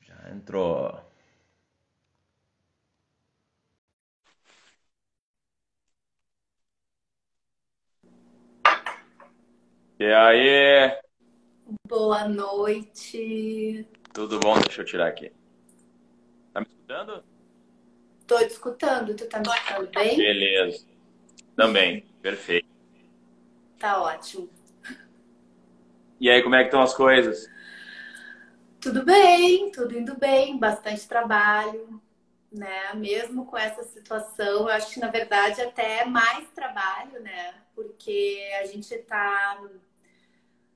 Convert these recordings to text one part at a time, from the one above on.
Já entrou. E aí? Boa noite. Tudo bom? Deixa eu tirar aqui. Tá me escutando? Tô te escutando. Tu tá me escutando bem? Beleza. Também. Perfeito. Tá ótimo. E aí, como é que estão as coisas? Tudo bem, tudo indo bem, bastante trabalho, né? Mesmo com essa situação, eu acho que na verdade até mais trabalho, né? Porque a gente tá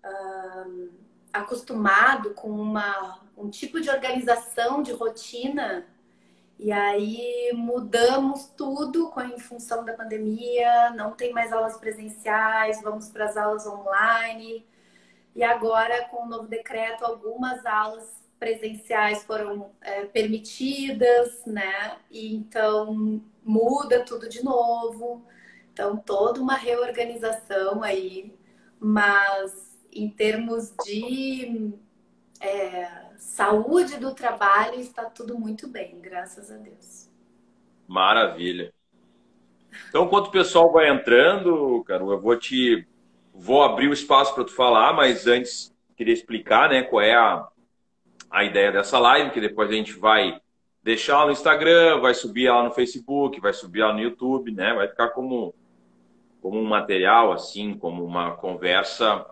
uh, acostumado com uma, um tipo de organização, de rotina, e aí mudamos tudo com, em função da pandemia, não tem mais aulas presenciais, vamos para as aulas online. E agora, com o novo decreto, algumas aulas presenciais foram é, permitidas, né? E então muda tudo de novo. Então, toda uma reorganização aí, mas em termos de é, saúde do trabalho, está tudo muito bem, graças a Deus. Maravilha. Então, enquanto o pessoal vai entrando, cara, eu vou te vou abrir o espaço para tu falar, mas antes queria explicar, né, qual é a, a ideia dessa live, que depois a gente vai deixar lá no Instagram, vai subir lá no Facebook, vai subir lá no YouTube, né? Vai ficar como como um material assim, como uma conversa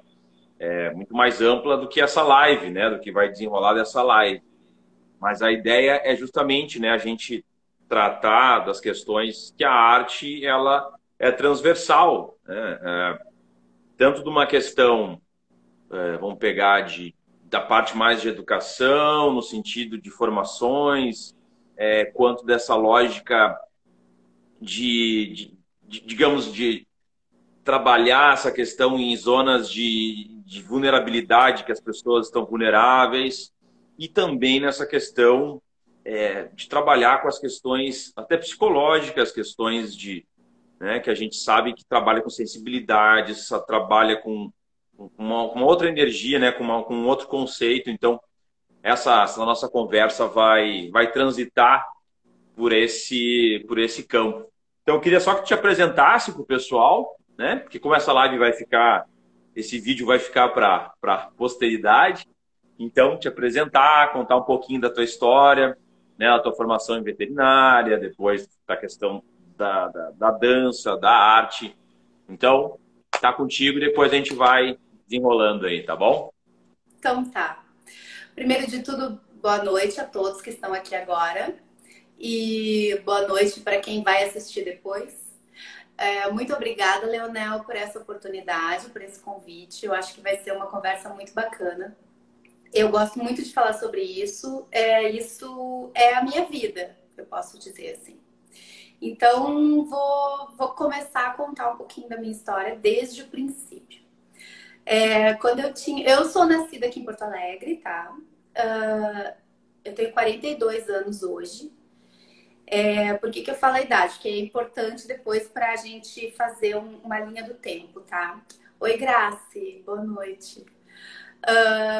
é, muito mais ampla do que essa live, né? Do que vai desenrolar dessa live. Mas a ideia é justamente, né, a gente tratar das questões que a arte ela é transversal, né? é, tanto de uma questão, é, vamos pegar de da parte mais de educação, no sentido de formações, é, quanto dessa lógica de, de, de, digamos, de trabalhar essa questão em zonas de, de vulnerabilidade, que as pessoas estão vulneráveis, e também nessa questão é, de trabalhar com as questões até psicológicas, questões de né, que a gente sabe que trabalha com sensibilidade, trabalha com uma, uma outra energia, né, com, uma, com um outro conceito. Então, essa, essa nossa conversa vai, vai transitar por esse, por esse campo. Então, eu queria só que te apresentasse para o pessoal, né? Porque como essa live vai ficar, esse vídeo vai ficar para a posteridade. Então, te apresentar, contar um pouquinho da tua história, né? A tua formação em veterinária, depois da questão da, da, da dança, da arte. Então, tá contigo e depois a gente vai desenrolando aí, tá bom? Então tá. Primeiro de tudo, boa noite a todos que estão aqui agora. E boa noite para quem vai assistir depois. É, muito obrigada, Leonel, por essa oportunidade, por esse convite. Eu acho que vai ser uma conversa muito bacana. Eu gosto muito de falar sobre isso. É, isso é a minha vida, eu posso dizer assim. Então, vou, vou começar a contar um pouquinho da minha história desde o princípio. É, quando eu tinha. Eu sou nascida aqui em Porto Alegre, tá? Uh, eu tenho 42 anos hoje. É, por que, que eu falo a idade? Que é importante depois para a gente fazer um, uma linha do tempo, tá? Oi, Grace, boa noite.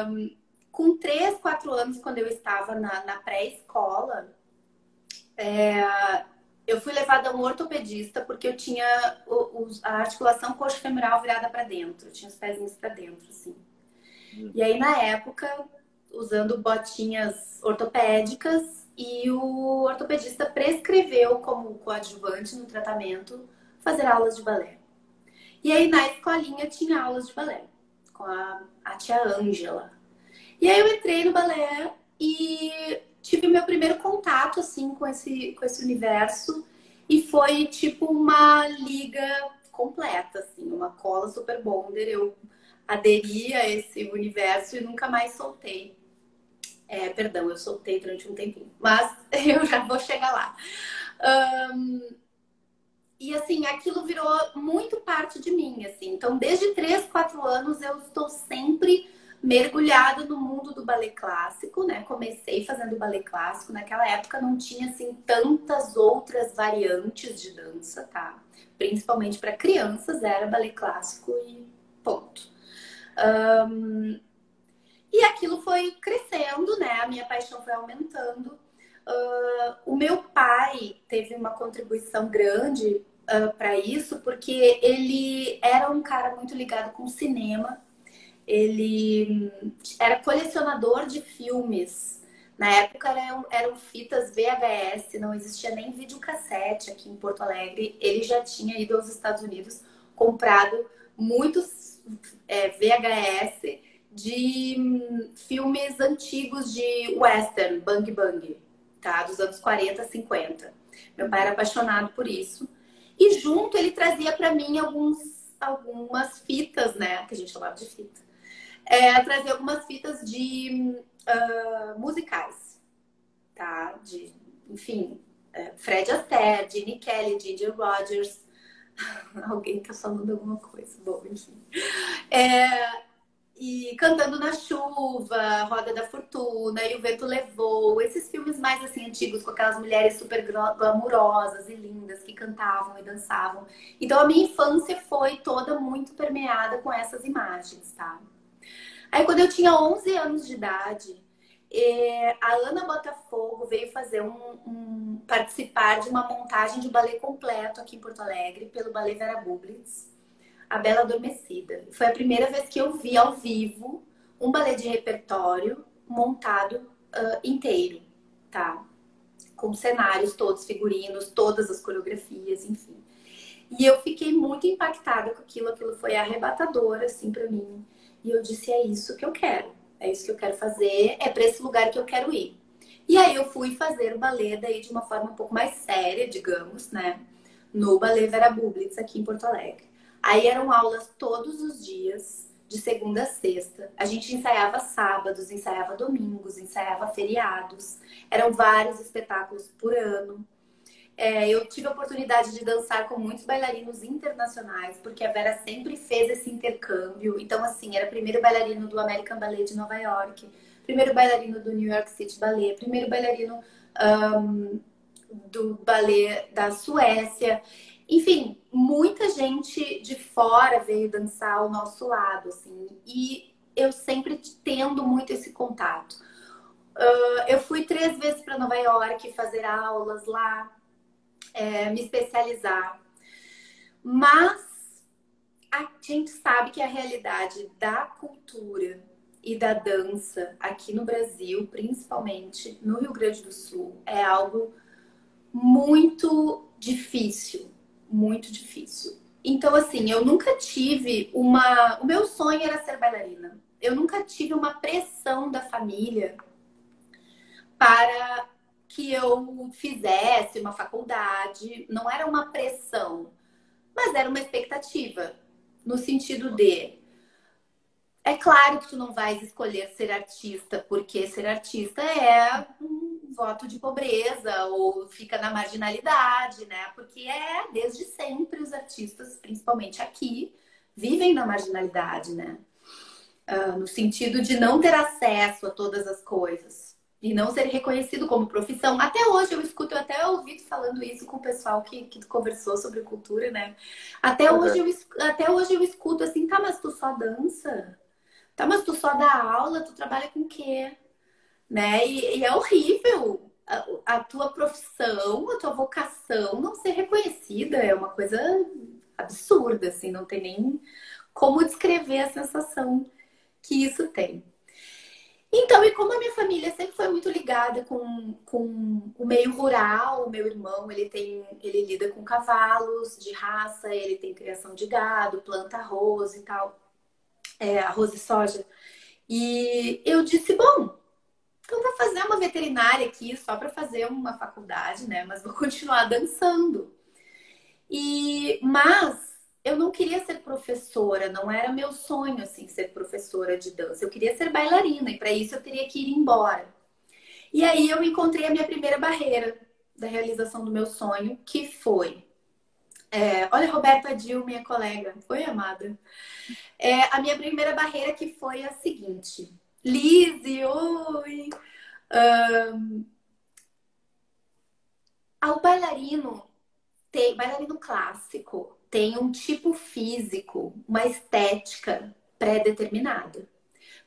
Um, com 3, 4 anos, quando eu estava na, na pré-escola, é, eu fui levada a um ortopedista porque eu tinha o, o, a articulação coxo-femoral virada para dentro, eu tinha os pezinhos para dentro, assim. E aí, na época, usando botinhas ortopédicas, e o ortopedista prescreveu como coadjuvante no tratamento fazer aulas de balé. E aí, na escolinha, tinha aulas de balé com a, a tia Ângela. E aí, eu entrei no balé e tive meu primeiro contato assim com esse com esse universo e foi tipo uma liga completa assim, uma cola super bonder. Eu aderi a esse universo e nunca mais soltei. É, perdão, eu soltei durante um tempinho, mas eu já vou chegar lá. Um, e assim, aquilo virou muito parte de mim, assim. Então, desde 3, 4 anos eu estou sempre mergulhada no mundo do balé clássico, né? Comecei fazendo balé clássico. Naquela época não tinha assim tantas outras variantes de dança, tá? Principalmente para crianças era balé clássico e ponto. Um... E aqui aquilo foi crescendo, né? A minha paixão foi aumentando. Uh, o meu pai teve uma contribuição grande uh, ah, para isso, porque ele era um cara muito ligado com cinema. Ele era colecionador de filmes. Na época eram, eram fitas VHS, não existia nem videocassete aqui em Porto Alegre. Ele já tinha ido aos Estados Unidos, comprado muitos é, VHS de hum, filmes antigos de western, bang bang tá? Dos anos 40, 50. Meu pai era apaixonado por isso. E junto ele trazia para mim alguns, algumas fitas, né? Que a gente chamava de fita. É, trazia algumas fitas de uh, musicais, tá? De, enfim, é, Fred Astaire, Gene Kelly, Ginger Rogers. Alguém tá falando alguma coisa. Bom, enfim. É, e Cantando na Chuva, Roda da Fortuna, E o Vento Levou, esses filmes mais assim antigos com aquelas mulheres super glamurosas e lindas que cantavam e dançavam. Então a minha infância foi toda muito permeada com essas imagens, tá? Aí quando eu tinha 11 anos de idade, eh, a Ana Botafogo veio fazer um, um participar de uma montagem de balé completo aqui em Porto Alegre pelo Ballet Vera Bublitz. A Bela Adormecida. Foi a primeira vez que eu vi ao vivo um balé de repertório montado uh, inteiro, tá? Com cenários todos, figurinos, todas as coreografias, enfim. E eu fiquei muito impactada com aquilo, aquilo foi arrebatador, assim, para mim. E eu disse: é isso que eu quero, é isso que eu quero fazer, é para esse lugar que eu quero ir. E aí eu fui fazer o balé daí de uma forma um pouco mais séria, digamos, né? No Ballet Vera Bublitz, aqui em Porto Alegre. Aí eram aulas todos os dias, de segunda a sexta. A gente ensaiava sábados, ensaiava domingos, ensaiava feriados. Eram vários espetáculos por ano. É, eu tive a oportunidade de dançar com muitos bailarinos internacionais, porque a Vera sempre fez esse intercâmbio. Então, assim, era primeiro bailarino do American Ballet de Nova York, primeiro bailarino do New York City Ballet, primeiro bailarino um, do ballet da Suécia. Enfim, muita gente de fora veio dançar ao nosso lado, assim, e eu sempre tendo muito esse contato. Uh, eu fui três vezes para Nova York fazer aulas lá, é, me especializar. Mas a gente sabe que a realidade da cultura e da dança aqui no Brasil, principalmente no Rio Grande do Sul, é algo muito difícil muito difícil. Então, assim, eu nunca tive uma. O meu sonho era ser bailarina. Eu nunca tive uma pressão da família para que eu fizesse uma faculdade. Não era uma pressão, mas era uma expectativa. No sentido de. É claro que tu não vais escolher ser artista, porque ser artista é voto de pobreza ou fica na marginalidade, né? Porque é desde sempre os artistas, principalmente aqui, vivem na marginalidade, né? Uh, no sentido de não ter acesso a todas as coisas e não ser reconhecido como profissão. Até hoje eu escuto, eu até ouvi falando isso com o pessoal que, que conversou sobre cultura, né? Até, uhum. hoje eu, até hoje eu escuto assim, tá, mas tu só dança? Tá, mas tu só dá aula? Tu trabalha com o quê? né? E, e é horrível a, a, tua profissão, a tua vocação não ser reconhecida. É uma coisa absurda, assim, não tem nem como descrever a sensação que isso tem. Então, e como a minha família sempre foi muito ligada com, com o meio rural, o meu irmão, ele tem, ele lida com cavalos de raça, ele tem criação de gado, planta arroz e tal, é, arroz e soja. E eu disse, bom, então vou fazer uma veterinária aqui só para fazer uma faculdade, né? Mas vou continuar dançando. E mas eu não queria ser professora, não era meu sonho assim ser professora de dança. Eu queria ser bailarina e para isso eu teria que ir embora. E aí eu encontrei a minha primeira barreira da realização do meu sonho, que foi é, olha, Roberta Adil, minha colega. Oi, amada. É, a minha primeira barreira que foi a seguinte. Lise, oi! Um, o bailarino tem bailarino clássico tem um tipo físico, uma estética pré-determinada.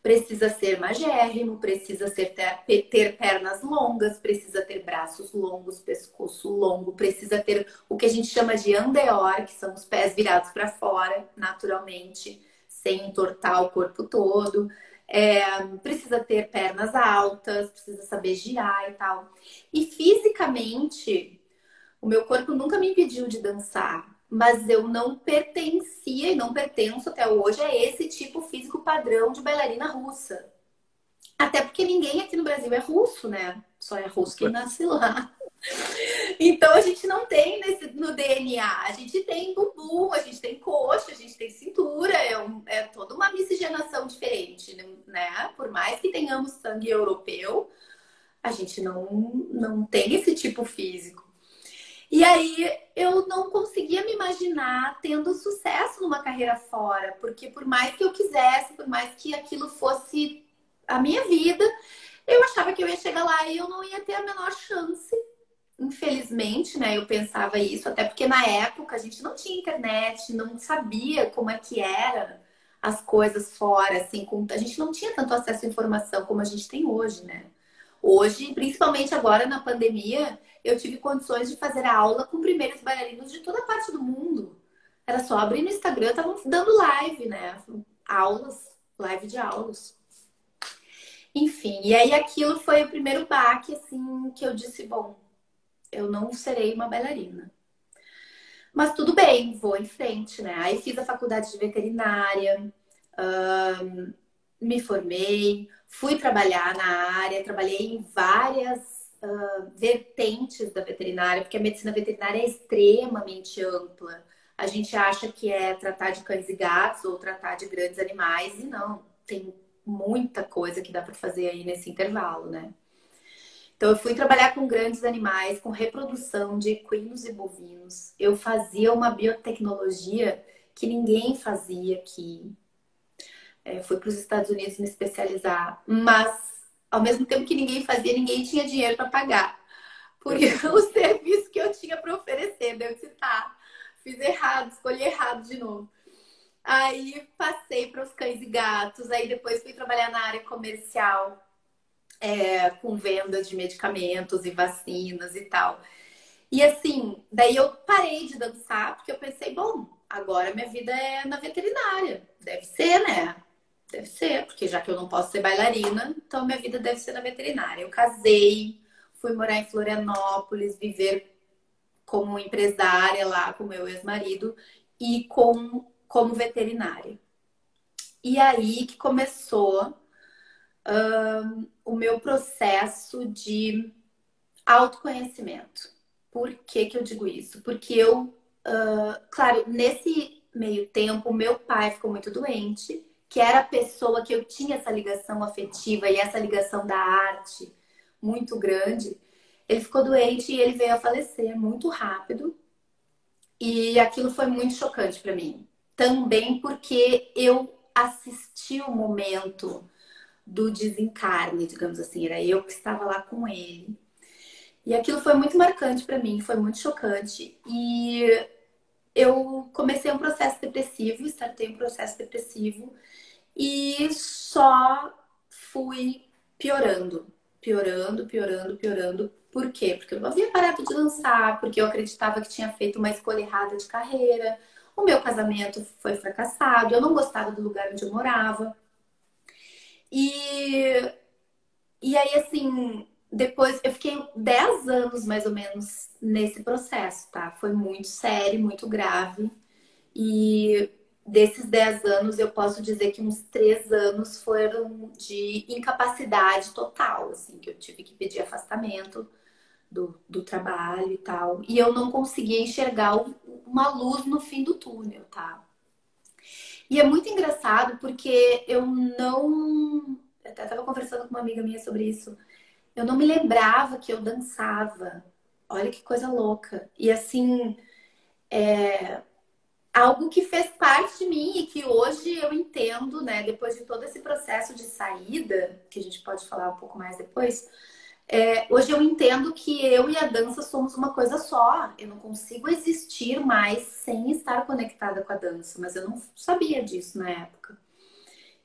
Precisa ser magérrimo, precisa ser ter, ter pernas longas, precisa ter braços longos, pescoço longo, precisa ter o que a gente chama de andeor, que são os pés virados para fora, naturalmente, sem entortar o corpo todo. É, precisa ter pernas altas, precisa saber girar e tal. E fisicamente, o meu corpo nunca me impediu de dançar, mas eu não pertencia e não pertenço até hoje a esse tipo físico padrão de bailarina russa. Até porque ninguém aqui no Brasil é russo, né? Só é russo quem nasce lá. Então a gente não tem nesse, no DNA, a gente tem bumbum, a gente tem coxa, a gente tem cintura, é, um, é toda uma miscigenação diferente, né? Por mais que tenhamos sangue europeu, a gente não, não tem esse tipo físico. E aí eu não conseguia me imaginar tendo sucesso numa carreira fora, porque por mais que eu quisesse, por mais que aquilo fosse a minha vida, eu achava que eu ia chegar lá e eu não ia ter a menor chance. Infelizmente, né? Eu pensava isso, até porque na época a gente não tinha internet, não sabia como é que era as coisas fora, assim, com... a gente não tinha tanto acesso à informação como a gente tem hoje, né? Hoje, principalmente agora na pandemia, eu tive condições de fazer a aula com primeiros bailarinos de toda parte do mundo. Era só abrir no Instagram, estavam dando live, né? Aulas, live de aulas. Enfim, e aí aquilo foi o primeiro baque, assim, que eu disse, bom, eu não serei uma bailarina. Mas tudo bem, vou em frente, né? Aí fiz a faculdade de veterinária, me formei, fui trabalhar na área, trabalhei em várias uh, vertentes da veterinária, porque a medicina veterinária é extremamente ampla. A gente acha que é tratar de cães e gatos ou tratar de grandes animais, e não, tem muita coisa que dá para fazer aí nesse intervalo, né? Então, eu fui trabalhar com grandes animais, com reprodução de equinos e bovinos. Eu fazia uma biotecnologia que ninguém fazia aqui é, fui para os Estados Unidos me especializar, mas ao mesmo tempo que ninguém fazia, ninguém tinha dinheiro para pagar. Porque o serviço que eu tinha para oferecer, deu de tá, fiz errado, escolhi errado de novo. Aí passei para os cães e gatos, aí depois fui trabalhar na área comercial, é, com vendas de medicamentos e vacinas e tal. E assim, daí eu parei de dançar, porque eu pensei, bom, agora minha vida é na veterinária. Deve ser, né? Deve ser, porque já que eu não posso ser bailarina, então minha vida deve ser na veterinária. Eu casei, fui morar em Florianópolis, viver como empresária lá com meu ex-marido e com, como veterinária. E aí que começou o meu processo de autoconhecimento. Por que, que eu digo isso? Porque eu, uh, claro, nesse meio tempo, meu pai ficou muito doente que era a pessoa que eu tinha essa ligação afetiva e essa ligação da arte muito grande, ele ficou doente e ele veio a falecer muito rápido. E aquilo foi muito chocante para mim. Também porque eu assisti o momento do desencarne, digamos assim, era eu que estava lá com ele. E aquilo foi muito marcante para mim, foi muito chocante. E eu comecei um processo depressivo, startei um processo depressivo e só fui piorando, piorando, piorando, piorando. Por quê? Porque eu não havia parado de dançar, porque eu acreditava que tinha feito uma escolha errada de carreira. O meu casamento foi fracassado, eu não gostava do lugar onde eu morava. E, e aí, assim, depois eu fiquei 10 anos mais ou menos nesse processo, tá? Foi muito sério, muito grave. E desses 10 anos, eu posso dizer que uns 3 anos foram de incapacidade total, assim, que eu tive que pedir afastamento do, do trabalho e tal. E eu não conseguia enxergar uma luz no fim do túnel, tá? E é muito engraçado porque eu não. Eu até estava conversando com uma amiga minha sobre isso. Eu não me lembrava que eu dançava. Olha que coisa louca. E assim, é, algo que fez parte de mim e que hoje eu entendo, né, depois de todo esse processo de saída, que a gente pode falar um pouco mais depois, é, hoje eu entendo que eu e a dança somos uma coisa só. Eu não consigo existir mais sem estar conectada com a dança, mas eu não sabia disso na época.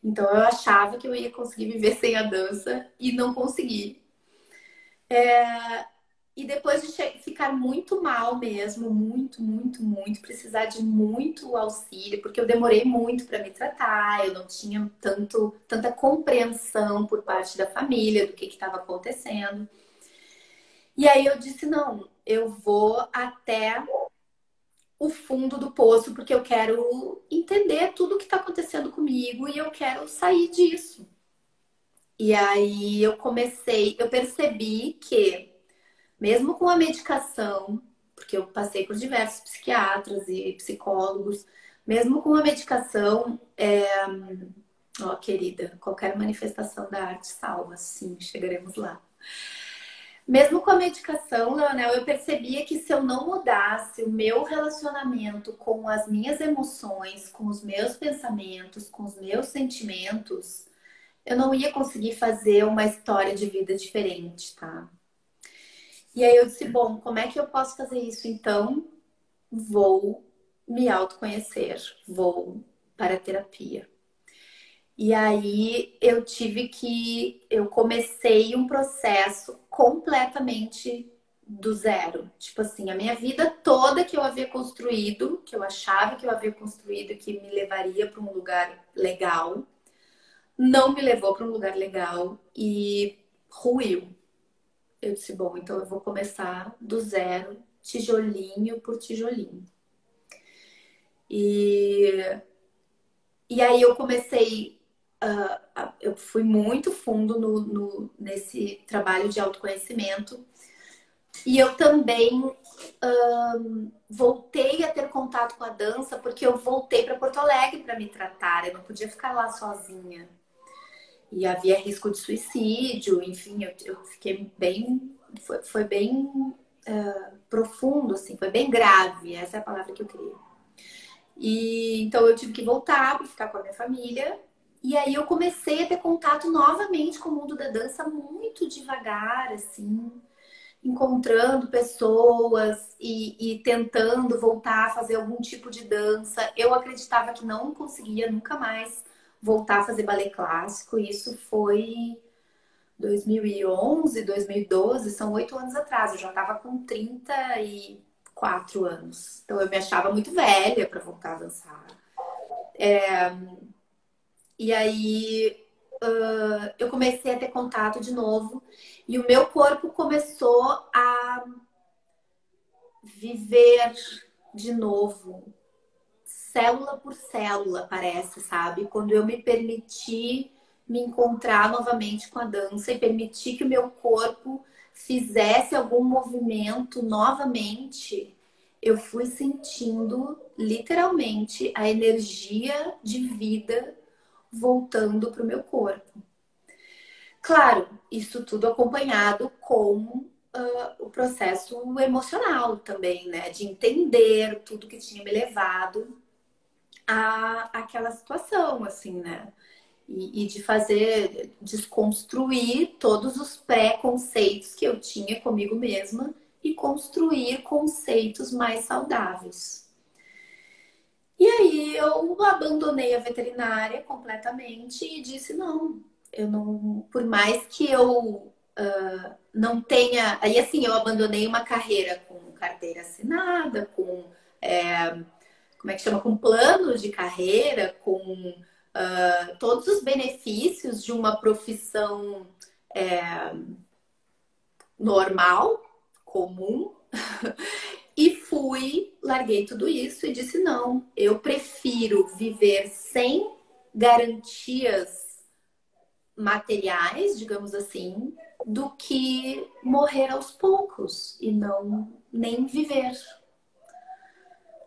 Então eu achava que eu ia conseguir viver sem a dança e não consegui. É... E depois de ficar muito mal mesmo, muito, muito, muito, precisar de muito auxílio, porque eu demorei muito para me tratar, eu não tinha tanto, tanta compreensão por parte da família do que estava acontecendo. E aí eu disse: não, eu vou até o fundo do poço, porque eu quero entender tudo o que está acontecendo comigo e eu quero sair disso. E aí eu comecei, eu percebi que, mesmo com a medicação, porque eu passei por diversos psiquiatras e psicólogos, mesmo com a medicação, é... ó, querida, qualquer manifestação da arte salva, sim, chegaremos lá. Mesmo com a medicação, Leonel, eu percebia que se eu não mudasse o meu relacionamento com as minhas emoções, com os meus pensamentos, com os meus sentimentos, eu não ia conseguir fazer uma história de vida diferente, tá? E aí eu disse, bom, como é que eu posso fazer isso? Então, vou me autoconhecer, vou para a terapia. E aí eu tive que. Eu comecei um processo completamente do zero. Tipo assim, a minha vida toda que eu havia construído, que eu achava que eu havia construído, que me levaria para um lugar legal, não me levou para um lugar legal e ruiu. Eu disse, bom, então eu vou começar do zero, tijolinho por tijolinho. E, e aí eu comecei uh, eu fui muito fundo no, no, nesse trabalho de autoconhecimento. E eu também voltei a ter contato com a dança porque eu voltei para Porto Alegre para me tratar. Eu não podia ficar lá sozinha. E havia risco de suicídio, enfim, eu, eu fiquei bem. Foi, foi bem uh, profundo, assim, foi bem grave, essa é a palavra que eu queria. E então eu tive que voltar para ficar com a minha família e aí eu comecei a ter contato novamente com o mundo da dança muito devagar, assim, encontrando pessoas e, e, tentando voltar a fazer algum tipo de dança. Eu acreditava que não conseguia nunca mais voltar a fazer balé clássico. Isso foi 2011, 2012, são oito anos atrás. Eu já estava com 34 anos. Então eu me achava muito velha para voltar a dançar. É, e aí uh, eu comecei a ter contato de novo e o meu corpo começou a viver de novo, célula por célula, parece, sabe? Quando eu me permiti me encontrar novamente com a dança e permitir que o meu corpo fizesse algum movimento novamente, eu fui sentindo literalmente a energia de vida voltando para o meu corpo. Claro, isso tudo acompanhado com uh, o processo emocional também, né? De entender tudo que tinha me levado a aquela situação, assim, né? E, e de fazer, desconstruir todos os preconceitos que eu tinha comigo mesma e construir conceitos mais saudáveis. E aí eu abandonei a veterinária completamente e disse não, eu não, por mais que eu uh, não tenha, aí assim eu abandonei uma carreira com carteira assinada, com é, como é que chama, com plano de carreira, com uh, todos os benefícios de uma profissão é, normal, comum. E fui, larguei tudo isso e disse: não, eu prefiro viver sem garantias materiais, digamos assim, do que morrer aos poucos e não nem viver.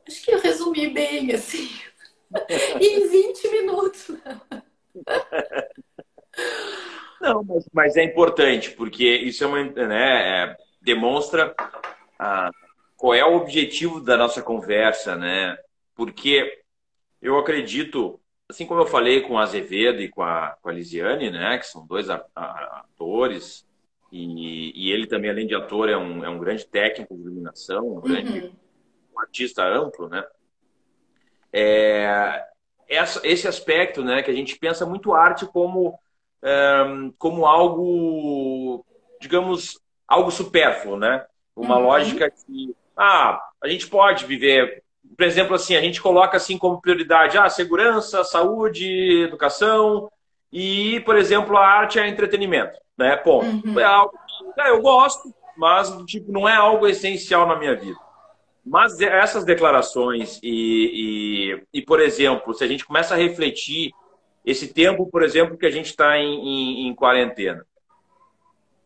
Acho que eu resumi bem assim, em 20 minutos. Não, mas, mas, é importante, porque isso é uma, né, é, demonstra a, qual é o objetivo da nossa conversa, né? Porque eu acredito, assim como eu falei com a Azevedo e com a, com a Lisiane, né? Que são dois atores, e, e ele também, além de ator, é um, é um grande técnico de iluminação, um grande uhum. Artista amplo, né? É, essa, esse aspecto, né, que a gente pensa muito arte como, é, como algo, digamos, algo supérfluo, né? Uma uhum. lógica que, ah, a gente pode viver, por exemplo, assim, a gente coloca assim como prioridade, ah, segurança, saúde, educação, e, por exemplo, a arte é entretenimento, né? Ponto. Uhum. É algo que, é, eu gosto, mas tipo, não é algo essencial na minha vida. Mas essas declarações e, e, e, por exemplo, se a gente começa a refletir esse tempo, por exemplo, que a gente está em, em, em, quarentena,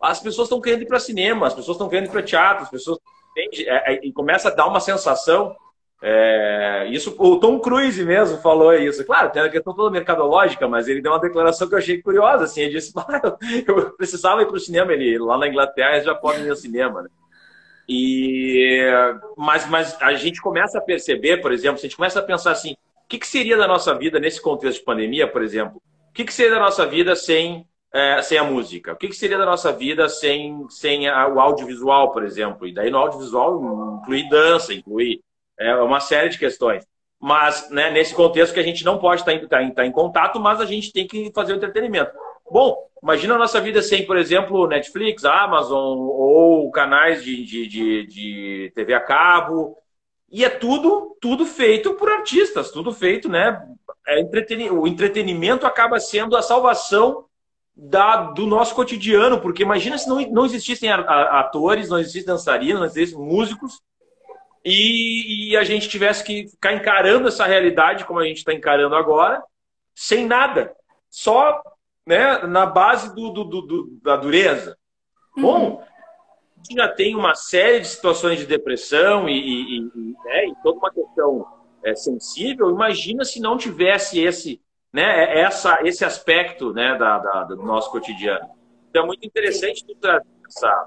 as pessoas estão querendo ir para cinema, as pessoas estão querendo ir para teatro, as pessoas é, é, e começa a dar uma sensação. É, isso o Tom Cruise mesmo falou isso. Claro, tem a questão toda mercadológica, mas ele deu uma declaração que eu achei curiosa. Assim, ele disse: eu precisava ir para o cinema. Ele lá na Inglaterra já podem ir ao cinema. Né? E, mas, mas a gente começa a perceber, por exemplo, se a gente começa a pensar assim, o que, que seria da nossa vida nesse contexto de pandemia, por exemplo? O que, que seria da nossa vida sem, é, sem a música? O que, que seria da nossa vida sem, sem a, o audiovisual, por exemplo? E daí no audiovisual inclui dança, inclui é, uma série de questões. Mas né, nesse contexto que a gente não pode estar em, estar, em, estar em contato, mas a gente tem que fazer o entretenimento. Bom, imagina a nossa vida sem, por exemplo, Netflix, Amazon ou canais de, de, de, de TV a cabo. E é tudo, tudo feito por artistas, tudo feito, né? É entreten... O entretenimento acaba sendo a salvação da, do nosso cotidiano, porque imagina se não, não existissem atores, não existissem dançarinos, não existissem músicos, e, e a gente tivesse que ficar encarando essa realidade como a gente está encarando agora, sem nada. Só né, na base do, do, do da dureza. Uhum. Bom, já tem uma série de situações de depressão e, e, e, né, e toda uma questão é, sensível. Imagina se não tivesse esse, né, é, essa, esse aspecto né, da, da, do nosso cotidiano. Então é muito interessante tu trazer essa,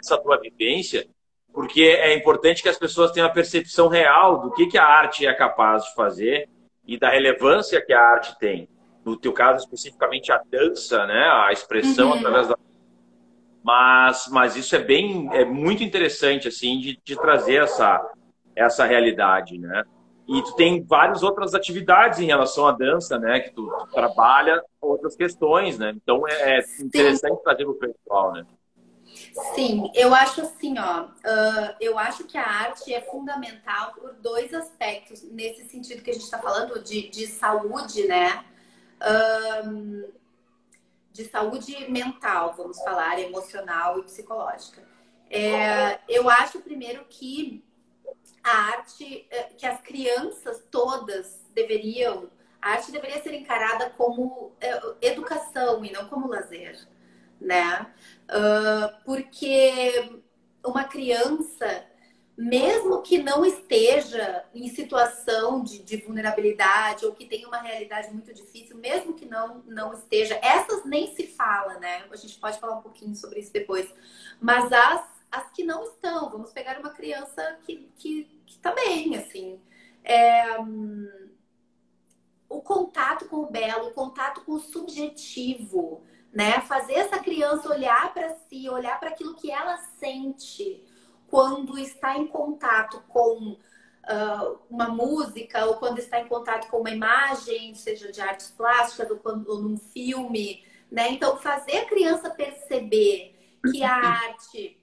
essa tua vivência, porque é importante que as pessoas tenham a percepção real do que, que a arte é capaz de fazer e da relevância que a arte tem no teu caso especificamente a dança, né, a expressão uhum. através da mas mas isso é bem é muito interessante assim de, de trazer essa essa realidade, né? E tu tem várias outras atividades em relação à dança, né? Que tu, tu trabalha outras questões, né? Então é, é interessante Sim. trazer para o pessoal, né? Sim, eu acho assim, ó, uh, eu acho que a arte é fundamental por dois aspectos, nesse sentido que a gente está falando de, de saúde, né? Um, de saúde mental, vamos falar, emocional e psicológica. É, eu acho primeiro que a arte, é, que as crianças todas deveriam, a arte deveria ser encarada como é, educação e não como lazer, né? Porque uma criança mesmo que não esteja em situação de, de, vulnerabilidade ou que tenha uma realidade muito difícil, mesmo que não, não esteja, essas nem se fala, né? A gente pode falar um pouquinho sobre isso depois. Mas as, as que não estão, vamos pegar uma criança que, que, que tá bem, assim. É, o contato com o belo, o contato com o subjetivo, né? Fazer essa criança olhar para si, olhar para aquilo que ela sente quando está em contato com uh, uma música ou quando está em contato com uma imagem, seja de artes plásticas ou, quando, ou num filme, né? Então, fazer a criança perceber que a arte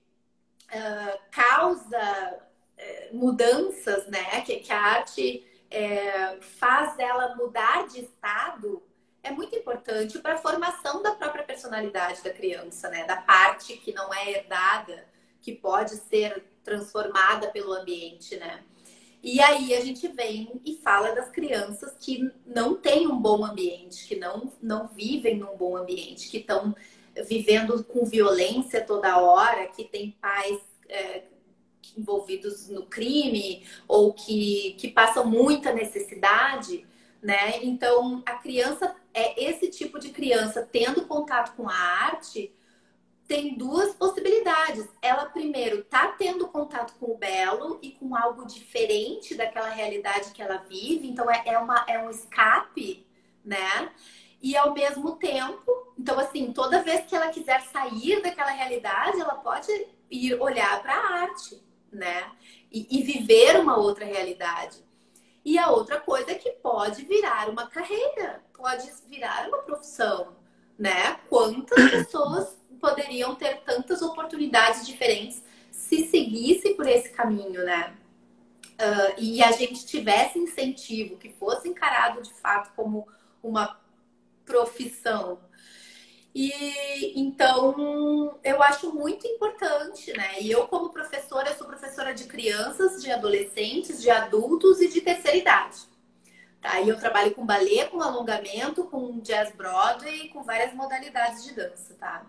uh, causa uh, mudanças, né? Que, que a arte uh, faz ela mudar de estado é muito importante para a formação da própria personalidade da criança, né? Da parte que não é herdada que pode ser transformada pelo ambiente, né? E aí a gente vem e fala das crianças que não têm um bom ambiente, que não, não vivem num bom ambiente, que estão vivendo com violência toda hora, que tem pais é, envolvidos no crime ou que, que passam muita necessidade, né? Então a criança é esse tipo de criança tendo contato com a arte tem duas possibilidades. Ela, primeiro, tá tendo contato com o belo e com algo diferente daquela realidade que ela vive, então é, é, uma, é um escape, né? E ao mesmo tempo, então, assim, toda vez que ela quiser sair daquela realidade, ela pode ir olhar para a arte, né? E, e viver uma outra realidade. E a outra coisa é que pode virar uma carreira, pode virar uma profissão, né? Quantas pessoas poderiam ter tantas oportunidades diferentes se seguisse por esse caminho, né? Uh, e a gente tivesse incentivo, que fosse encarado de fato como uma profissão. E então eu acho muito importante, né? E eu, como professora, eu sou professora de crianças, de adolescentes, de adultos e de terceira idade. Tá? E eu trabalho com balé, com alongamento, com jazz Broadway, com várias modalidades de dança, tá?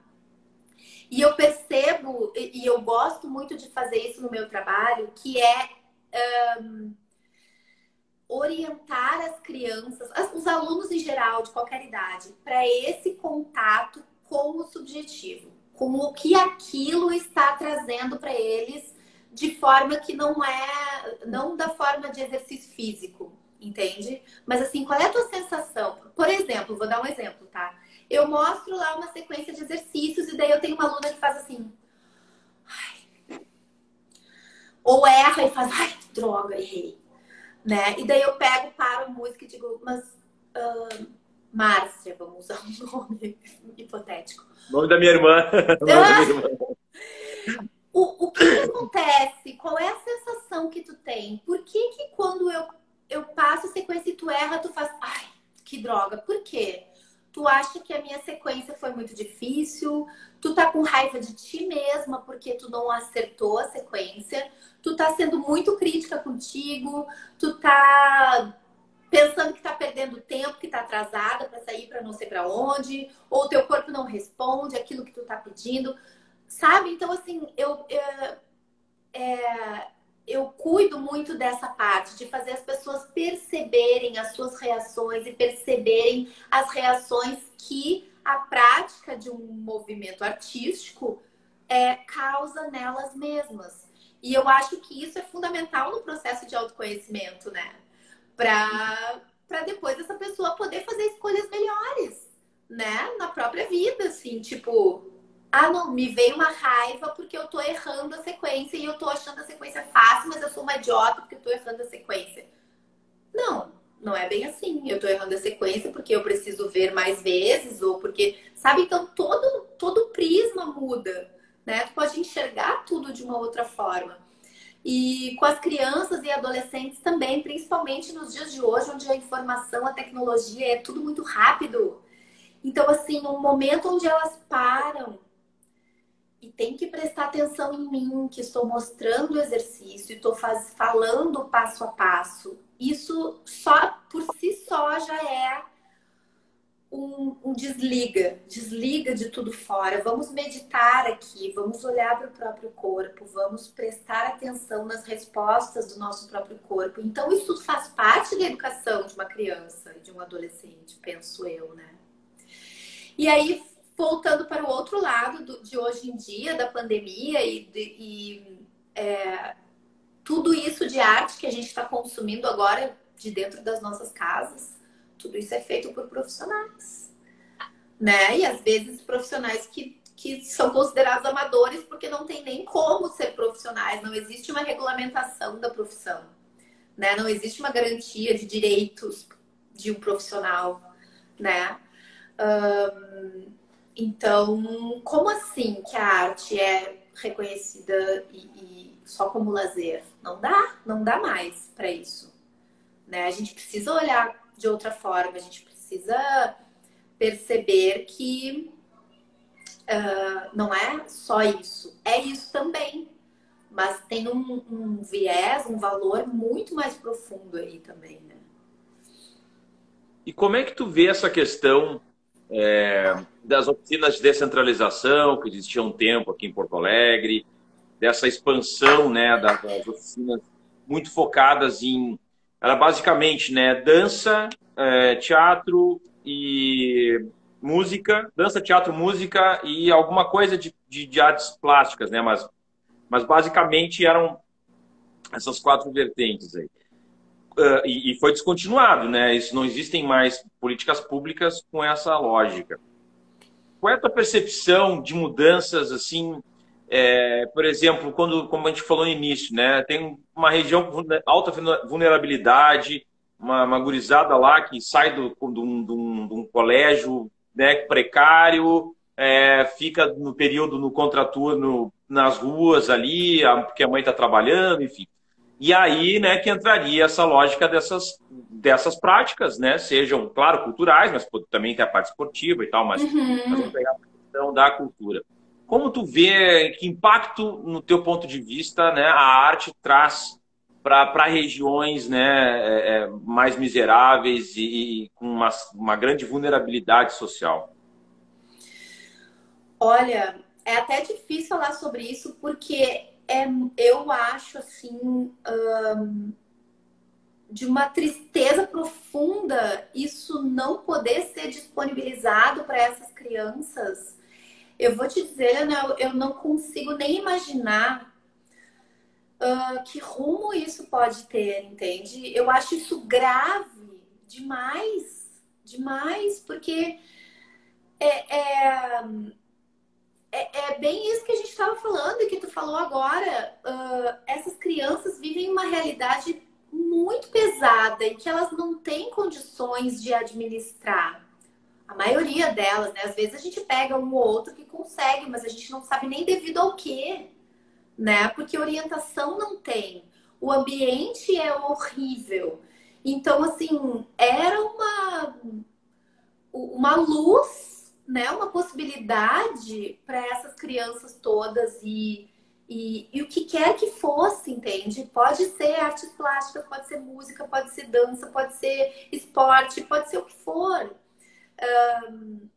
E eu percebo, e eu gosto muito de fazer isso no meu trabalho, que é um, orientar as crianças, os alunos em geral, de qualquer idade, para esse contato com o subjetivo, com o que aquilo está trazendo para eles de forma que não é, não da forma de exercício físico, entende? Mas assim, qual é a tua sensação? Por exemplo, vou dar um exemplo, tá? Eu mostro lá uma sequência de exercícios e daí eu tenho uma aluna que faz assim. Ai. Ou erra e faz, ai, droga, errei. Né? E daí eu pego, paro a música e digo, mas uh, Márcia, vamos usar um nome hipotético. Nome da minha irmã. o, o que, que, acontece? Qual é a sensação que tu tem? Por que, que quando eu, eu passo a sequência e tu erra, tu faz, ai, que droga. Por quê? Tu acha que a minha sequência foi muito difícil? Tu tá com raiva de ti mesma porque tu não acertou a sequência? Tu tá sendo muito crítica contigo? Tu tá pensando que tá perdendo tempo, que tá atrasada para sair para não sei para onde? Ou teu corpo não responde aquilo que tu tá pedindo? Sabe? Então, assim, eu, é, eu cuido muito dessa parte, de fazer as pessoas perceberem as suas reações e perceberem as reações que a prática de um movimento artístico é, causa nelas mesmas. E eu acho que isso é fundamental no processo de autoconhecimento, né? Para depois essa pessoa poder fazer escolhas melhores, né? Na própria vida, assim, tipo, ah, não, me veio uma raiva porque eu tô errando a sequência e eu tô achando a sequência fácil, mas eu sou uma idiota porque eu tô errando a sequência. Não, não é bem assim. Eu tô errando a sequência porque eu preciso ver mais vezes ou porque, sabe? Então todo todo prisma muda, né? Tu pode enxergar tudo de uma outra forma. E com as crianças e adolescentes também, principalmente nos dias de hoje, onde a informação, a tecnologia é tudo muito rápido. Então, assim, um momento onde elas param e tem que prestar atenção em mim, que estou mostrando o exercício, estou faz, falando passo a passo. Isso só por si só já é um, um, desliga, desliga de tudo fora. Vamos meditar aqui, vamos olhar para o próprio corpo, vamos prestar atenção nas respostas do nosso próprio corpo. Então, isso faz parte da educação de uma criança e de um adolescente, penso eu, né? E aí, voltando para o outro lado do, de hoje em dia, da pandemia e, de, e é, tudo isso de arte que a gente está consumindo agora de dentro das nossas casas, tudo isso é feito por profissionais. Né? E às vezes profissionais que, que são considerados amadores porque não tem nem como ser profissionais, não existe uma regulamentação da profissão. Né? Não existe uma garantia de direitos de um profissional. Né? Um, então, como assim que a arte é reconhecida e, e só como lazer? Não dá, não dá mais para isso. Né? A gente precisa olhar de outra forma, a gente precisa perceber que uh, não é só isso, é isso também. Mas tem um, um viés, um valor muito mais profundo aí também, né? E como é que tu vê essa questão é, das oficinas de descentralização que existiam um tempo aqui em Porto Alegre, dessa expansão né, das, oficinas muito focadas em, era basicamente né, dança, é, teatro e música, dança, teatro, música e alguma coisa de, de, de artes plásticas, né? Mas, mas basicamente eram essas quatro vertentes aí. Uh, e, e, foi descontinuado, né? Isso não existem mais políticas públicas com essa lógica. Qual é a tua percepção de mudanças assim? É, por exemplo, quando, como a gente falou no início, né? Tem uma região com alta vulnerabilidade, uma, uma gurizada lá que sai do, de, um, um colégio né, precário, é, fica no período no contraturno nas ruas ali, porque a mãe está trabalhando, enfim. E aí, né, que entraria essa lógica dessas, dessas práticas, né? Sejam, claro, culturais, mas também tem a parte esportiva e tal, mas, uhum. mas vamos pegar a questão da cultura. Como tu vê, que impacto, no teu ponto de vista, né, a arte traz para regiões né, é, é, mais miseráveis e, e com uma, uma grande vulnerabilidade social? Olha, é até difícil falar sobre isso porque é, eu acho assim de uma tristeza profunda isso não poder ser disponibilizado para essas crianças. Eu vou te dizer, né, eu não consigo nem imaginar uh, que rumo isso pode ter, entende? Eu acho isso grave demais, demais, porque é, é é, é, bem isso que a gente estava falando e que tu falou agora. Uh, essas crianças vivem uma realidade muito pesada e que elas não têm condições de administrar. A maioria delas, né? Às vezes a gente pega um ou outro que consegue, mas a gente não sabe nem devido ao quê, né? Porque orientação não tem. O ambiente é horrível. Então, assim, era uma, uma luz né, uma possibilidade para essas crianças todas e, e, e, o que quer que fosse, entende? Pode ser artes plásticas, pode ser música, pode ser dança, pode ser esporte, pode ser o que for. Um,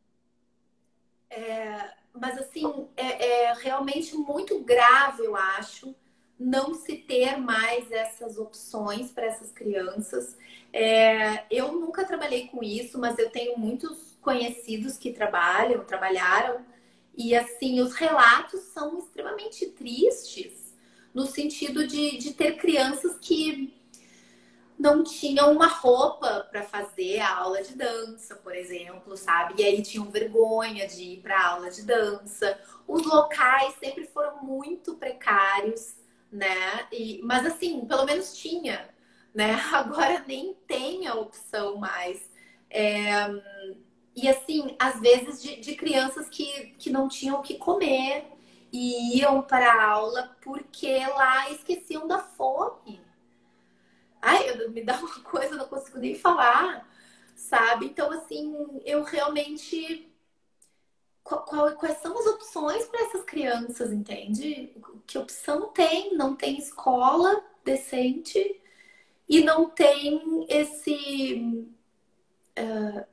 é, mas assim, é, é realmente muito grave, eu acho, não se ter mais essas opções para essas crianças. É, eu nunca trabalhei com isso, mas eu tenho muitos conhecidos que trabalham, trabalharam, e assim, os relatos são extremamente tristes, no sentido de, de ter crianças que não tinham uma roupa para fazer a aula de dança, por exemplo, sabe? E aí tinham vergonha de ir para aula de dança. Os locais sempre foram muito precários, né? E, mas assim, pelo menos tinha, né? Agora nem tem a opção mais. É, e assim, às vezes de, de, crianças que, que não tinham o que comer e iam para a aula porque lá esqueciam da fome. Ai, me dá uma coisa, não consigo nem falar, sabe? Então, assim, eu realmente. Qual, quais são as opções para essas crianças, entende? Que opção tem? Não tem escola decente e não tem esse. Uh,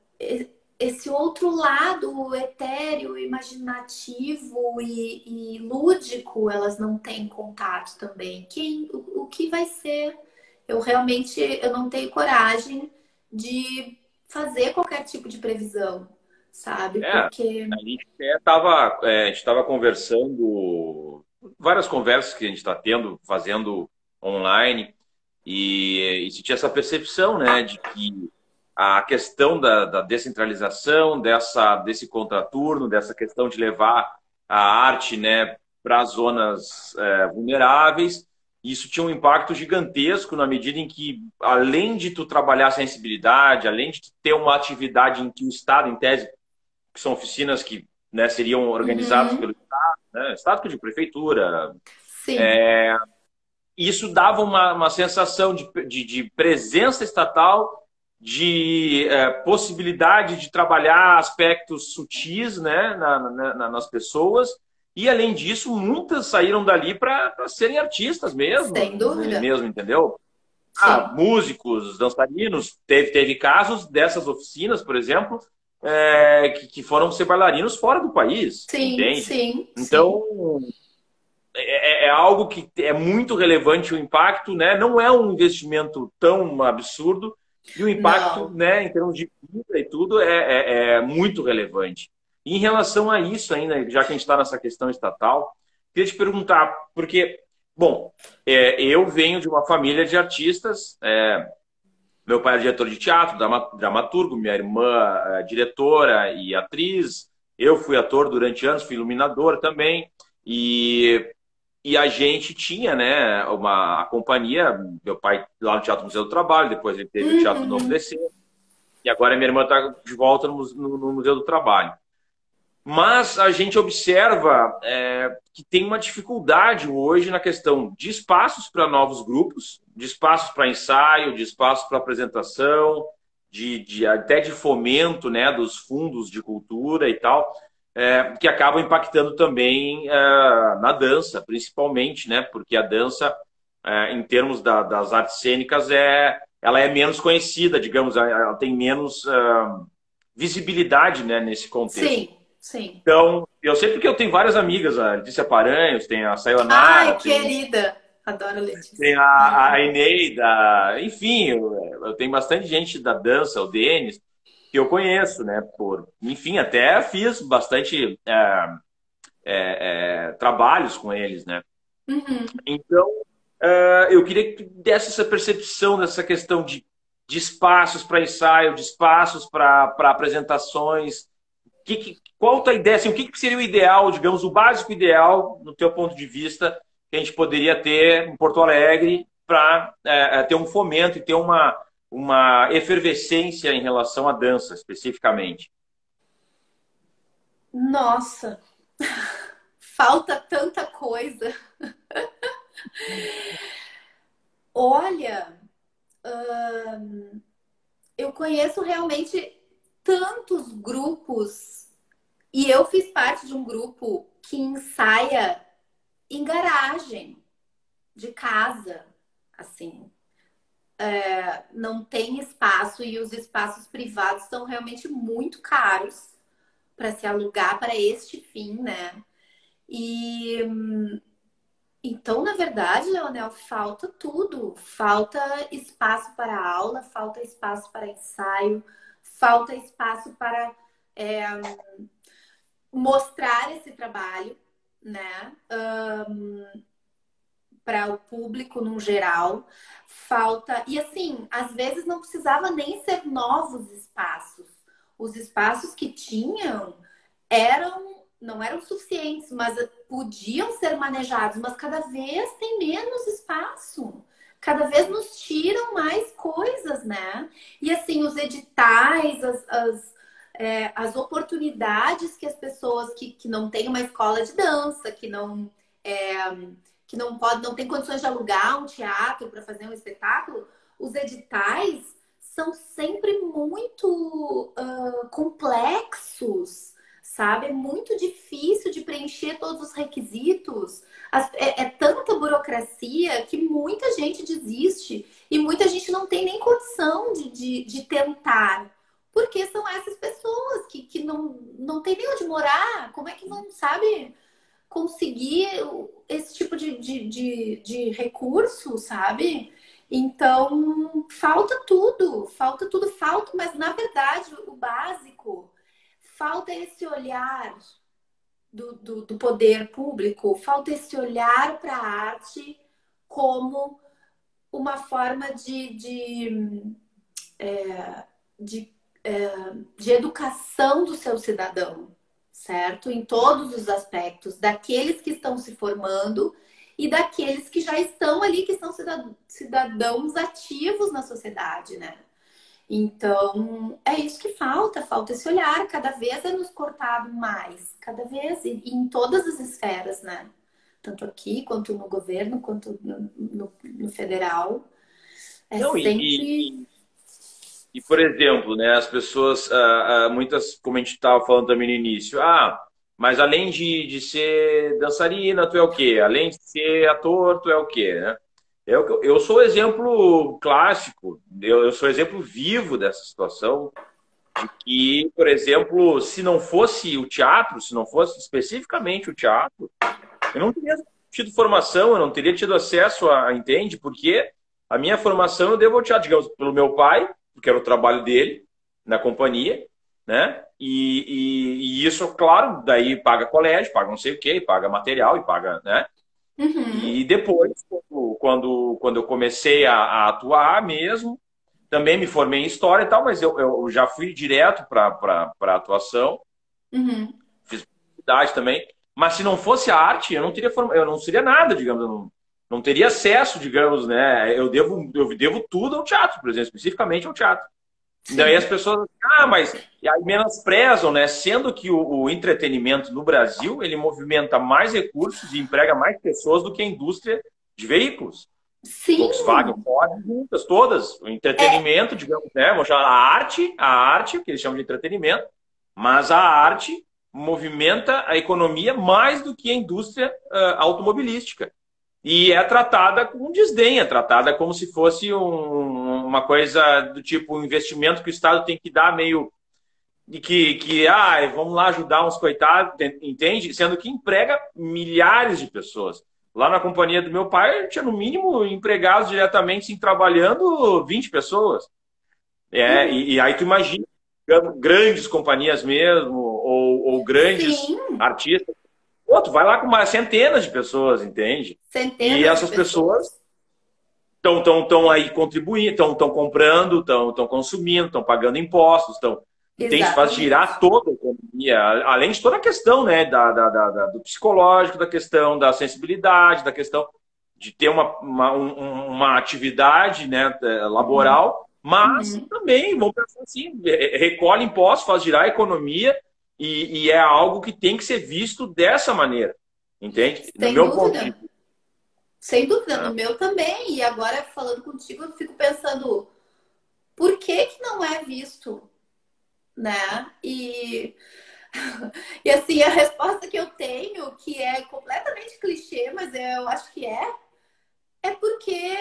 esse outro lado etéreo, imaginativo e, e, lúdico, elas não têm contato também. Quem, o, o, que vai ser? Eu realmente eu não tenho coragem de fazer qualquer tipo de previsão, sabe? É, Porque a gente estava é, a gente estava conversando várias conversas que a gente está tendo, fazendo online e, e se tinha essa percepção, né, de que a questão da, da descentralização, dessa, desse contraturno, dessa questão de levar a arte né, para zonas é, vulneráveis. Isso tinha um impacto gigantesco na medida em que, além de tu trabalhar a sensibilidade, além de ter uma atividade em que o Estado, em tese, que são oficinas que né, seriam organizadas uhum. pelo Estado, né, Estado de prefeitura, é, isso dava uma, uma sensação de, de, de presença estatal de é, possibilidade de trabalhar aspectos sutis né, na, na, nas pessoas. E, além disso, muitas saíram dali para serem artistas mesmo. Sem dúvida. Mesmo, entendeu? Ah, músicos, dançarinos. Teve, teve casos dessas oficinas, por exemplo, é, que, que, foram ser bailarinos fora do país. Sim, entende? sim. Então, sim. É, é, é, algo que é muito relevante o impacto, né? Não é um investimento tão absurdo, e o impacto, Não. né, em termos de vida e tudo, é, é, é, muito relevante. E em relação a isso ainda, já que a gente está nessa questão estatal, queria te perguntar, porque, bom, é, eu venho de uma família de artistas, é, meu pai é diretor de teatro, dramaturgo, minha irmã é diretora e atriz, eu fui ator durante anos, fui iluminador também, e e a gente tinha, né, uma companhia, meu pai lá no Teatro Museu do Trabalho, depois ele teve uhum. o Teatro Novo DC, e agora minha irmã está de volta no, no, no, Museu do Trabalho. Mas a gente observa é, que tem uma dificuldade hoje na questão de espaços para novos grupos, de espaços para ensaio, de espaços para apresentação, de, de, até de fomento né, dos fundos de cultura e tal é, que acabam impactando também é, na dança, principalmente, né? Porque a dança, é, em termos da, das artes cênicas, é, ela é menos conhecida, digamos, ela tem menos uh, visibilidade né, nesse contexto. Sim, sim. Então, eu sei porque eu tenho várias amigas, a Letícia Paranhos, tem a Sayonara. Ai, querida! Adoro Letícia. Tem a, a Eneida, enfim, eu, eu tenho bastante gente da dança, o Denis que eu conheço, né? Por, enfim, até fiz bastante é, é, é, trabalhos com eles, né? Uhum. Então, uh, eu queria que desse essa percepção dessa questão de, de espaços para ensaio, de espaços para apresentações. Que, que, qual a tua ideia? Assim, o que, que seria o ideal, digamos, o básico ideal, no teu ponto de vista, que a gente poderia ter em Porto Alegre para é, é, ter um fomento e ter uma, uma efervescência em relação à dança, especificamente? Nossa, falta tanta coisa. Olha, hum, eu conheço realmente tantos grupos e eu fiz parte de um grupo que ensaia em garagem de casa, assim, é, não tem espaço e os espaços privados são realmente muito caros para se alugar para este fim, né? E então, na verdade, Leonel, falta tudo. Falta espaço para aula, falta espaço para ensaio, falta espaço para é, mostrar esse trabalho, né? Um, para o público no geral. Falta. E assim, às vezes não precisava nem ser novos espaços. Os espaços que tinham eram não eram suficientes, mas podiam ser manejados, mas cada vez tem menos espaço. Cada vez nos tiram mais coisas, né? E assim, os editais, as, as, é, as oportunidades que as pessoas que, que não têm uma escola de dança, que não. É, que não pode, não tem condições de alugar um teatro para fazer um espetáculo, os editais são sempre muito uh, complexos, sabe? É muito difícil de preencher todos os requisitos. É, é, tanta burocracia que muita gente desiste e muita gente não tem nem condição de, de, de tentar. Porque são essas pessoas que, que não, não tem nem onde morar. Como é que vão, sabe? Conseguir esse tipo de, de, de, de recurso, sabe? Então, falta tudo, falta tudo, falta, mas na verdade, o básico, falta esse olhar do, do, do poder público, falta esse olhar para a arte como uma forma de, de, é, de, é, de educação do seu cidadão, certo? Em todos os aspectos, daqueles que estão se formando e daqueles que já estão ali, que são cidadãos ativos na sociedade, né? Então, é isso que falta, falta esse olhar, cada vez é nos cortado mais, cada vez, e em todas as esferas, né? Tanto aqui, quanto no governo, quanto no, no, no federal. É Não, sempre... E, e, por exemplo, né, as pessoas, ah, ah, muitas, como a gente estava falando também no início, ah, mas além de, de ser dançarina, tu é o quê? Além de ser ator, tu é o quê? Né? Eu, eu sou exemplo clássico, eu, eu sou exemplo vivo dessa situação, de que, por exemplo, se não fosse o teatro, se não fosse especificamente o teatro, eu não teria tido formação, eu não teria tido acesso a, entende? Porque a minha formação eu devo ao teatro, digamos, pelo meu pai, porque era o trabalho dele na companhia, né? E, e, e, isso, claro, daí paga colégio, paga não sei o quê, paga material e paga, né? Uhum. E depois, quando, quando eu comecei a, a, atuar mesmo, também me formei em história e tal, mas eu, eu já fui direto para a atuação. Uhum. Fiz publicidade também. Mas se não fosse a arte, eu não teria forma, eu não seria nada, digamos, eu não, não teria acesso, digamos, né? Eu devo, eu devo tudo ao teatro, por exemplo, especificamente ao teatro. Sim. Daí as pessoas, ah, mas e aí menosprezam, né? Sendo que o, o, entretenimento no Brasil ele movimenta mais recursos e emprega mais pessoas do que a indústria de veículos. Sim. Volkswagen, Ford, juntas, todas. O entretenimento, é. digamos, né? Vamos chamar a arte, a arte, que eles chamam de entretenimento, mas a arte movimenta a economia mais do que a indústria uh, automobilística. E é tratada com desdém, é tratada como se fosse um, uma coisa do tipo um investimento que o Estado tem que dar meio de que, que ah, vamos lá ajudar uns coitados, entende? Sendo que emprega milhares de pessoas. Lá na companhia do meu pai, tinha no mínimo empregados diretamente sim, trabalhando 20 pessoas. É, uhum. e, e, aí tu imagina grandes companhias mesmo, ou, ou grandes sim. artistas Pô, tu vai lá com uma centenas de pessoas, entende? Centenas e essas pessoas estão tão, tão aí contribuindo, estão comprando, estão consumindo, estão pagando impostos, estão. Tem que faz girar toda a economia, além de toda a questão né, da, da, da, do psicológico, da questão da sensibilidade, da questão de ter uma, uma, uma atividade né, laboral, uhum. mas uhum. também, vamos pensar assim, recolhe impostos, faz girar a economia e, e, é algo que tem que ser visto dessa maneira. Entende? Sem no dúvida. Sem dúvida, no meu também. E agora, falando contigo, eu fico pensando por que, que não é visto? Né? E, e assim, a resposta que eu tenho, que é completamente clichê, mas eu acho que é, é porque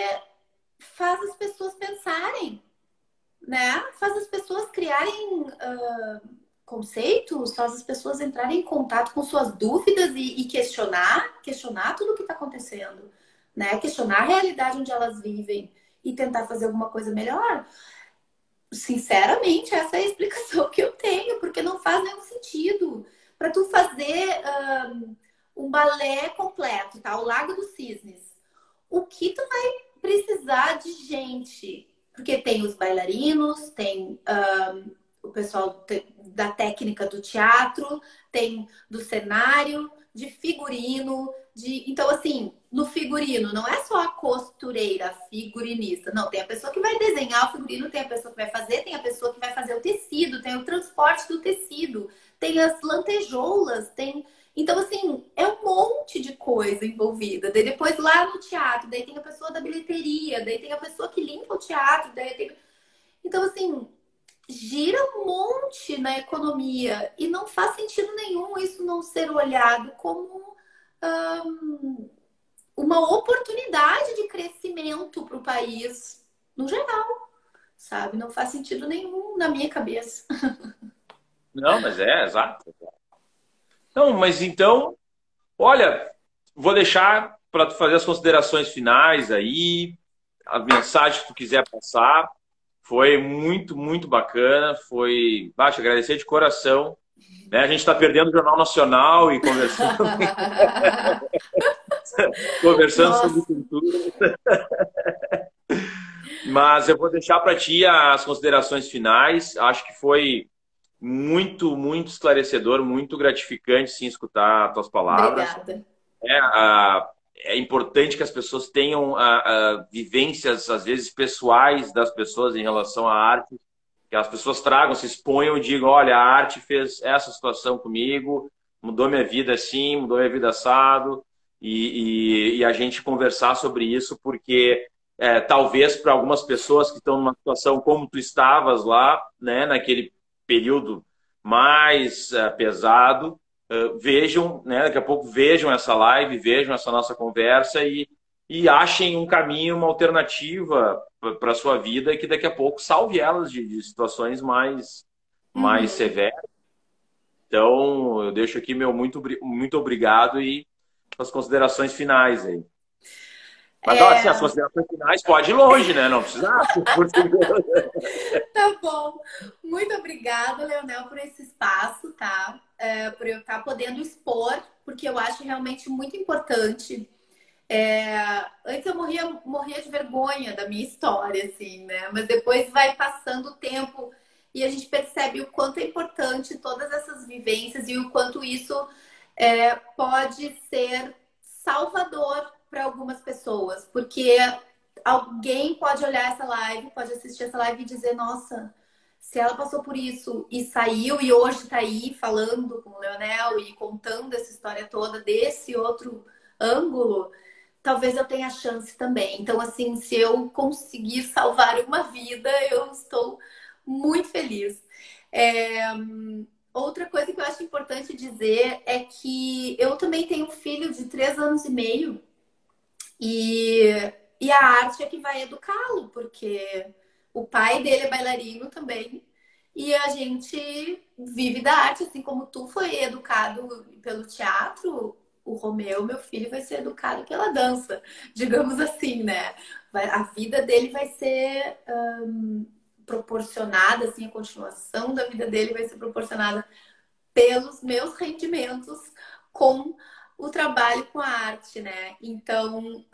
faz as pessoas pensarem, né? Faz as pessoas criarem. Uh, conceitos faz as pessoas entrarem em contato com suas dúvidas e, e questionar, questionar tudo o que está acontecendo, né? Questionar a realidade onde elas vivem e tentar fazer alguma coisa melhor. Sinceramente, essa é a explicação que eu tenho, porque não faz nenhum sentido. Para tu fazer um, um balé completo, tá? O Lago dos Cisnes. O que tu vai precisar de gente? Porque tem os bailarinos, tem um, o pessoal da técnica do teatro, tem do cenário, de figurino, de então assim, no figurino não é só a costureira, figurinista, não, tem a pessoa que vai desenhar o figurino, tem a pessoa que vai fazer, tem a pessoa que vai fazer o tecido, tem o transporte do tecido, tem as lantejoulas, tem então, assim, é um monte de coisa envolvida. Daí depois lá no teatro, daí tem a pessoa da bilheteria, daí tem a pessoa que limpa o teatro, daí tem... Então, assim, gira um monte na economia e não faz sentido nenhum isso não ser olhado como um, uma oportunidade de crescimento para o país no geral, sabe? Não faz sentido nenhum na minha cabeça. Não, mas é, exato. Não, mas então, olha, vou deixar para tu fazer as considerações finais aí, a mensagem que tu quiser passar. Foi muito, muito bacana. Foi. Baixa, agradecer de coração. Né? A gente está perdendo o Jornal Nacional e conversando. conversando Nossa. sobre cultura. Mas eu vou deixar para ti as considerações finais. Acho que foi muito, muito esclarecedor, muito gratificante sim escutar as tuas palavras. Obrigada. É, a, é importante que as pessoas tenham a, a, vivências, às vezes, pessoais das pessoas em relação à arte, que as pessoas tragam, se exponham e digam, olha, a arte fez essa situação comigo, mudou minha vida assim, mudou minha vida assado, e, e, e a gente conversar sobre isso, porque é, talvez para algumas pessoas que estão numa situação como tu estavas lá, né, naquele período mais uh, pesado, uh, vejam, né, daqui a pouco vejam essa live, vejam essa nossa conversa e, e achem um caminho, uma alternativa para a sua vida que daqui a pouco salve elas de, de situações mais, uhum. mais severas. Então, eu deixo aqui meu muito, muito obrigado e as considerações finais aí. Mas é... assim, as considerações finais pode ir longe, né? Não precisa. tá bom. Muito obrigada, Leonel, por esse espaço, tá? É, por eu estar podendo expor, porque eu acho realmente muito importante. É... Antes eu morria, morria de vergonha da minha história, assim, né? Mas depois vai passando o tempo e a gente percebe o quanto é importante todas essas vivências e o quanto isso é, pode ser salvador para algumas pessoas, porque alguém pode olhar essa live, pode assistir essa live e dizer: nossa, se ela passou por isso e saiu e hoje está aí falando com o Leonel e contando essa história toda desse outro ângulo, talvez eu tenha chance também. Então, assim, se eu conseguir salvar uma vida, eu estou muito feliz. É... Outra coisa que eu acho importante dizer é que eu também tenho um filho de três anos e meio e, e a arte é que vai educá-lo, porque o pai dele é bailarino também. E a gente vive da arte, assim como tu foi educado pelo teatro, o Romeu, meu filho, vai ser educado pela dança, digamos assim, né? a vida dele vai ser um, proporcionada, assim, a continuação da vida dele vai ser proporcionada pelos meus rendimentos com o trabalho com a arte, né? Então,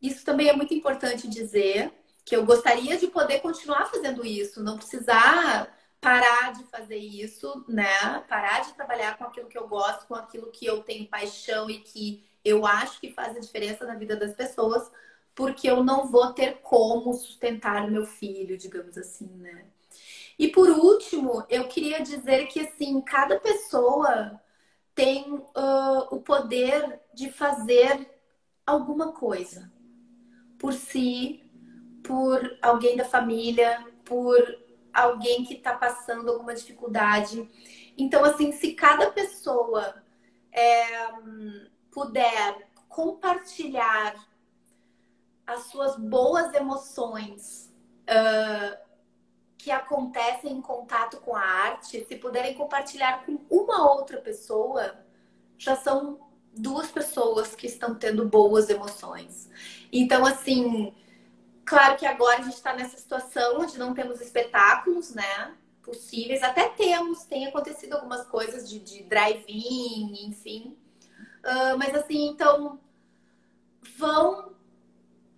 isso também é muito importante dizer que eu gostaria de poder continuar fazendo isso, não precisar parar de fazer isso, né? Parar de trabalhar com aquilo que eu gosto, com aquilo que eu tenho paixão e que eu acho que faz a diferença na vida das pessoas, porque eu não vou ter como sustentar meu filho, digamos assim, né? E por último, eu queria dizer que assim, cada pessoa tem uh, o poder de fazer alguma coisa por si, por alguém da família, por alguém que está passando alguma dificuldade. Então, assim, se cada pessoa é, puder compartilhar as suas boas emoções uh, que acontecem em contato com a arte, se puderem compartilhar com uma outra pessoa, já são duas pessoas que estão tendo boas emoções. Então, assim, Claro que agora a gente está nessa situação onde não temos espetáculos, né? Possíveis. Até temos, tem acontecido algumas coisas de, de drive-in, enfim. Uh, mas assim, então, vão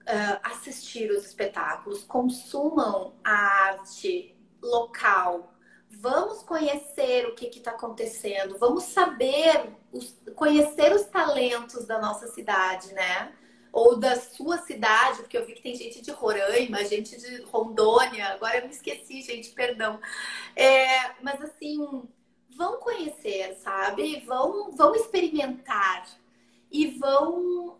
uh, assistir os espetáculos, consumam a arte local. Vamos conhecer o que está acontecendo, vamos saber, os, conhecer os talentos da nossa cidade, né? ou da sua cidade, porque eu vi que tem gente de Roraima, gente de Rondônia, agora eu me esqueci, gente, perdão. É, mas assim, vão conhecer, sabe? Vão, vão experimentar e vão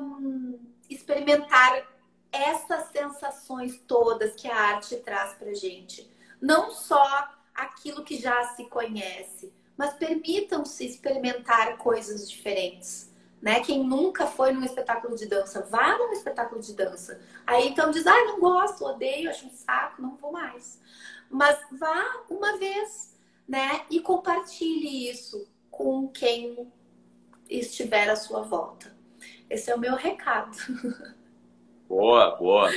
hum, experimentar essas sensações todas que a arte traz pra gente. Não só aquilo que já se conhece, mas permitam-se experimentar coisas diferentes né? Quem nunca foi num espetáculo de dança, vá num espetáculo de dança. Aí então diz, ah, não gosto, odeio, acho um saco, não vou mais. Mas vá uma vez, né? E compartilhe isso com quem estiver à sua volta. Esse é o meu recado. Boa, boa.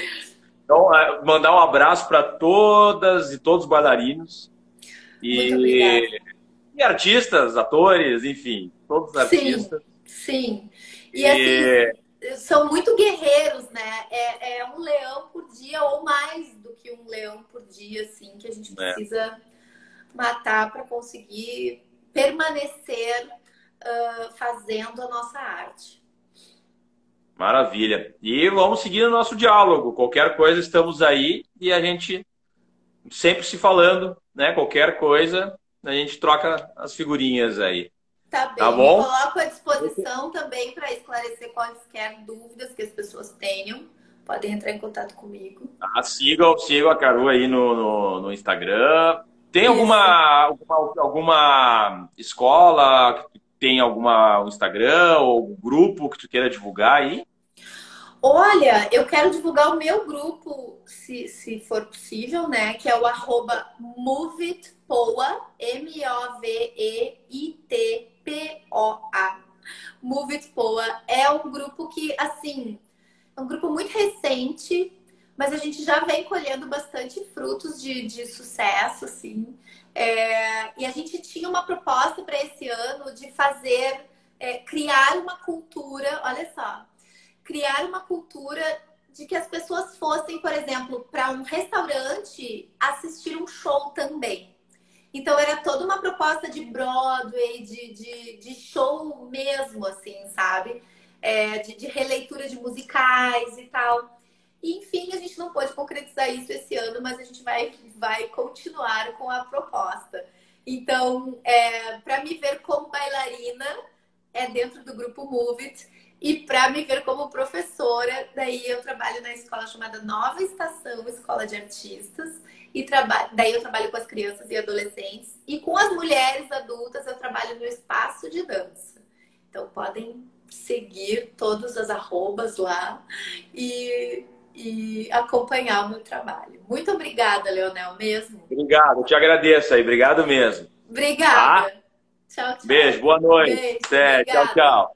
Então, é, mandar um abraço para todas e todos os bailarinos. E, e artistas, atores, enfim, todos os artistas. Sim. Sim. E, e... assim, são muito guerreiros, né? É, é, um leão por dia ou mais do que um leão por dia, assim, que a gente é. precisa é. matar para conseguir permanecer uh, fazendo a nossa arte. Maravilha. E vamos seguir o nosso diálogo. Qualquer coisa, estamos aí e a gente sempre se falando, né? Qualquer coisa, a gente troca as figurinhas aí. Tá bem. Tá bom? Coloco à disposição também para esclarecer quaisquer dúvidas que as pessoas tenham. Podem entrar em contato comigo. Ah, sigam, sigam a Caru aí no, no, no Instagram. Tem alguma, alguma, alguma escola que tem alguma um Instagram ou grupo que tu queira divulgar aí? Olha, eu quero divulgar o meu grupo, se, se for possível, né? Que é o arroba MoveItPoa, M-O-V-E-I-T P-O-A. Move It Poa é um grupo que, assim, é um grupo muito recente, mas a gente já vem colhendo bastante frutos de, de sucesso, assim. É, e a gente tinha uma proposta para esse ano de fazer, é, criar uma cultura, olha só, criar uma cultura de que as pessoas fossem, por exemplo, para um restaurante assistir um show também. Então era toda uma proposta de Broadway, de, de, de show mesmo, assim, sabe? É, de, de releitura de musicais e tal. E, enfim, a gente não pôde concretizar isso esse ano, mas a gente vai, vai continuar com a proposta. Então, é, para me ver como bailarina, é dentro do grupo Move. E para me ver como professora, daí eu trabalho na escola chamada Nova Estação Escola de Artistas. E daí eu trabalho com as crianças e adolescentes. E com as mulheres adultas eu trabalho no espaço de dança. Então podem seguir todas as arrobas lá e, e acompanhar o meu trabalho. Muito obrigada, Leonel, mesmo. Obrigado, eu te agradeço aí, obrigado mesmo. Obrigada. Tá? Tchau, tchau. Beijo, boa noite. Beijo, tchau, tchau.